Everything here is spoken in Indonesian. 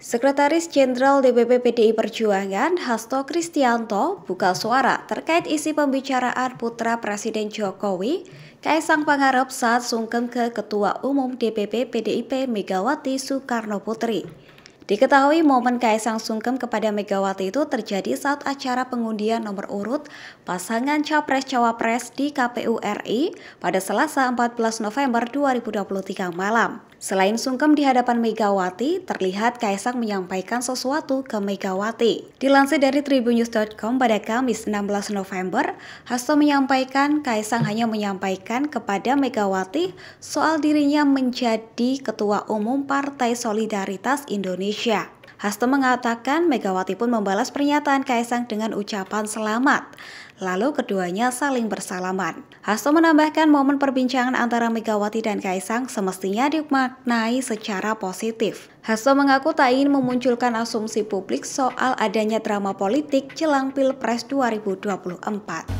Sekretaris Jenderal DPP PDI Perjuangan Hasto Kristianto buka suara terkait isi pembicaraan putra Presiden Jokowi Kaisang Pangarep saat sungkem ke Ketua Umum DPP PDIP Megawati Soekarno Putri. Diketahui momen Kaisang sungkem kepada Megawati itu terjadi saat acara pengundian nomor urut pasangan Capres-Cawapres di KPU RI pada Selasa 14 November 2023 malam. Selain sungkem di hadapan Megawati, terlihat Kaisang menyampaikan sesuatu ke Megawati. Dilansir dari tribunnews.com pada Kamis 16 November, Hasto menyampaikan Kaisang hanya menyampaikan kepada Megawati soal dirinya menjadi Ketua Umum Partai Solidaritas Indonesia. Hasto mengatakan Megawati pun membalas pernyataan Kaisang dengan ucapan selamat. Lalu keduanya saling bersalaman. Hasto menambahkan momen perbincangan antara Megawati dan Kaisang semestinya dimaknai secara positif. Hasto mengaku tak ingin memunculkan asumsi publik soal adanya drama politik jelang Pilpres 2024.